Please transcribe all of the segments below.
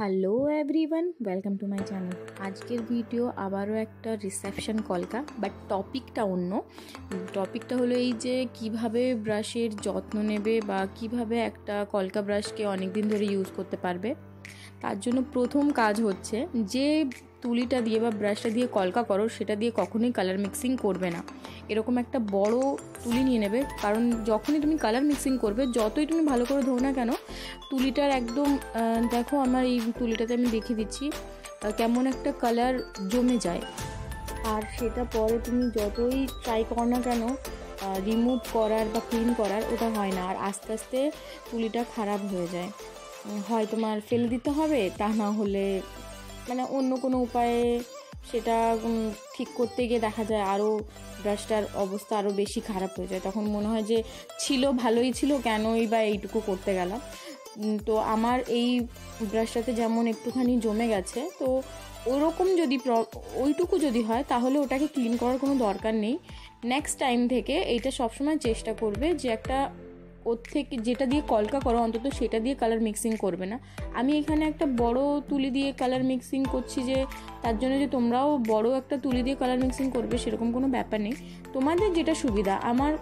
Hello everyone welcome to my channel আজকের video আবারও একটা রিসেপশন কলকা বাট টপিকটা অন্য। টপিকটা হলো এই যে কীভাবে ব্রাশের যত্ন নেবে বা কীভাবে একটা কলকা ব্রাশকে অনেক দিন ধরে ইউজ করতে পারবে। তার জন্য প্রথম কাজ হচ্ছে যে তুলিটা দিয়ে বা ব্রাশটা দিয়ে কলকা করো, সেটা দিয়ে কখনোই কালার মিক্সিং করবে না। এরকম একটা বড় তুলি নিয়ে নেবে, কারণ যখনই তুমি কালার মিক্সিং করবে, যতই তুমি ভালো করে ধো না কেন, তুলিটার একদম দেখো আমার এই তুলিটাতে আমি দেখিয়ে দিচ্ছি কেমন একটা কালার জমে যায়। আর সেটা পরে তুমি যতই ট্রাই করো না কেন রিমুভ করার বা ক্লিন করার ওটা হয় না, আর আস্তে আস্তে তুলিটা খারাপ হয়ে যায়। হয় তোমার ফেলে দিতে হবে, তা না হলে মানে অন্য কোনো উপায়ে সেটা ঠিক করতে গিয়ে দেখা যায় আরও ব্রাশটার অবস্থা আরও বেশি খারাপ হয়ে যায়। তখন মনে হয় যে ছিল, ভালোই ছিল, কেনই বা এইটুকু করতে গেলাম। তো আমার এই ব্রাশটাতে যেমন একটুখানি জমে গেছে, তো ওরকম যদি ওইটুকু যদি হয়, তাহলে ওটাকে ক্লিন করার কোনো দরকার নেই। নেক্সট টাইম থেকে এইটা সবসময় চেষ্টা করবে যে একটা ওর থেকে যেটা দিয়ে কলকা করো, অন্তত সেটা দিয়ে কালার মিক্সিং করবে না। আমি এখানে একটা বড় তুলি দিয়ে কালার মিক্সিং করছি যে, তার জন্য যে তোমরাও বড় একটা তুলি দিয়ে কালার মিক্সিং করবে সেরকম কোনো ব্যাপার নেই। তোমাদের যেটা সুবিধা, আমার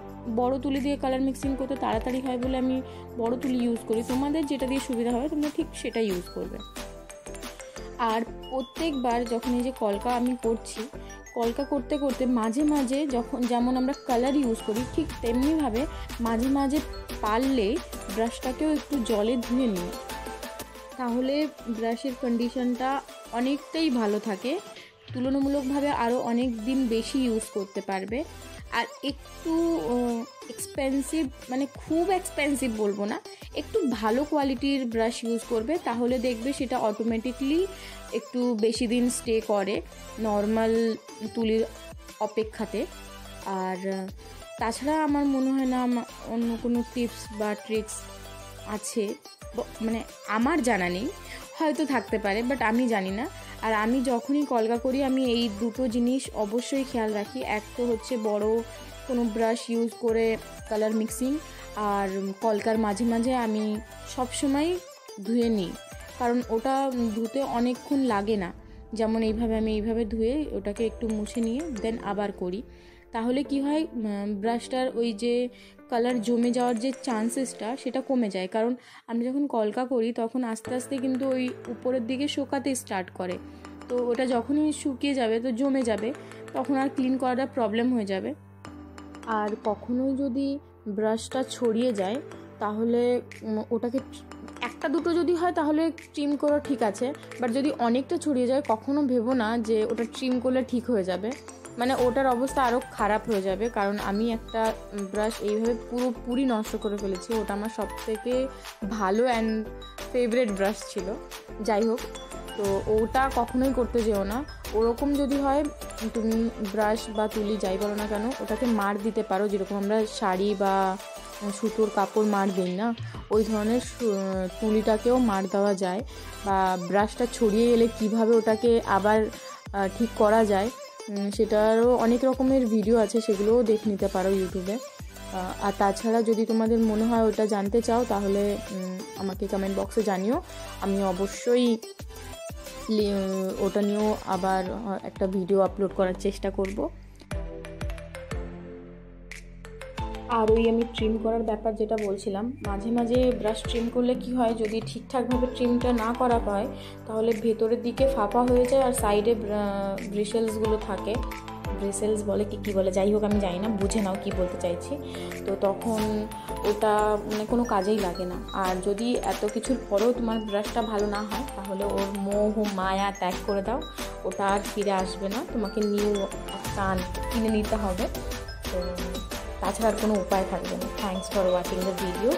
বড় তুলি দিয়ে কালার মিক্সিং করতে তাড়াতাড়ি হয় বলে আমি বড় তুলি ইউজ করি। তোমাদের যেটা দিয়ে সুবিধা হবে, তোমরা ঠিক সেটা ইউজ করবে। আর প্রত্যেকবার যখন এই যে কলকা আমি করছি, কলকা করতে করতে মাঝে মাঝে যখন, যেমন আমরা কালার ইউজ করি, ঠিক তেমনিভাবে মাঝে মাঝে পারলে ব্রাশটাকেও একটু জলে ধুয়ে নিই। তাহলে ব্রাশের কন্ডিশনটা অনেকটাই ভালো থাকে। তুলনামূলকভাবে আরও অনেক দিন বেশি ইউজ করতে পারবে। আর একটু এক্সপেন্সিভ মানে খুব এক্সপেন্সিভ বলব না, একটু ভালো কোয়ালিটির ব্রাশ ইউজ করবে, তাহলে দেখবে সেটা অটোমেটিকলি একটু বেশি দিন স্টে করে নর্মাল তুলির অপেক্ষাতে। আর, তাছাড়া আমার মনে হয় না অন্য কোনো টিপস বা ট্রিক্স আছে মানে আমার জানা নেই, হয়তো থাকতে পারে বাট আমি জানি না। আর আমি যখনই কলকা করি, আমি এই দুটো জিনিস অবশ্যই খেয়াল রাখি। এক তো হচ্ছে বড় কোনো ব্রাশ ইউজ করে কালার মিক্সিং আর কলকার মাঝে মাঝে আমি সবসময় ধুয়ে নিই। কারণ ওটা ধুতে অনেকক্ষণ লাগে না। যেমন এইভাবে আমি এইভাবে ধুয়ে ওটাকে একটু মুছে নিয়ে দেন আবার করি। তাহলে কি হয় ব্রাশটার ওই যে কালার জমে যাওয়ার যে চান্সেসটা সেটা কমে যায়। কারণ আমি যখন কলকা করি, তখন আস্তে আস্তে কিন্তু ওই উপরের দিকে শোকাতে স্টার্ট করে। তো ওটা যখনই শুকিয়ে যাবে, তো জমে যাবে, তখন আর ক্লিন করাটা প্রবলেম হয়ে যাবে। আর কখনোই যদি ব্রাশটা ছড়িয়ে যায়, তাহলে ওটাকে একটা দুটো যদি হয়, তাহলে ট্রিম করা ঠিক আছে। বাট যদি অনেকটা ছড়িয়ে যায়, কখনো ভেবো না যে ওটা ট্রিম করলে ঠিক হয়ে যাবে। মানে ওটার অবস্থা আরও খারাপ হয়ে যাবে, কারণ আমি একটা ব্রাশ এইভাবে পুরোপুরি নষ্ট করে ফেলেছি। ওটা আমার সব থেকে ভালো অ্যান্ড ফেভারেট ব্রাশ ছিল। যাই হোক, তো ওটা কখনোই করতে যেও না। ওরকম যদি হয়, তুমি ব্রাশ বা তুলি যাই বলো না কেন, ওটাকে মার দিতে পারো। যেরকম আমরা শাড়ি বা সুতোর কাপড় মার দিই না, ওই ধরনের তুলিটাকেও মার দেওয়া যায়। বা ব্রাশটা ছড়িয়ে গেলে কীভাবে ওটাকে আবার ঠিক করা যায় সেটারও অনেক রকমের ভিডিও আছে, সেগুলোও দেখে নিতে পারো ইউটিউবে আর তাছাড়া যদি তোমাদের মনে হয় ওটা জানতে চাও, তাহলে আমাকে কমেন্ট বক্সে জানিও। আমি অবশ্যই ওটা নিয়েও আবার একটা ভিডিও আপলোড করার চেষ্টা করব। আর ওই আমি ট্রিম করার ব্যাপার যেটা বলছিলাম, মাঝে মাঝে ব্রাশ ট্রিম করলে কি হয়, যদি ঠিকঠাকভাবে ট্রিমটা না করা হয়, তাহলে ভেতরের দিকে ফাঁপা হয়ে যায় আর সাইডে ব্রিসেলসগুলো থাকে। ব্রেসেলস বলে কি, কী বলে, যাই হোক আমি জানি না, বুঝে নাও কি বলতে চাইছি। তো তখন ওটা মানে কোনো কাজেই লাগে না। আর যদি এত কিছুর পরেও তোমার ব্রাশটা ভালো না হয়, তাহলে ওর মোহ, মায়া ত্যাগ করে দাও। ওটা আর ফিরে আসবে না। তোমাকে নিউ টান কিনে নিতে হবে। তো তাছাড়া আর কোনো উপায় থাকবে না। Thanks for watching the video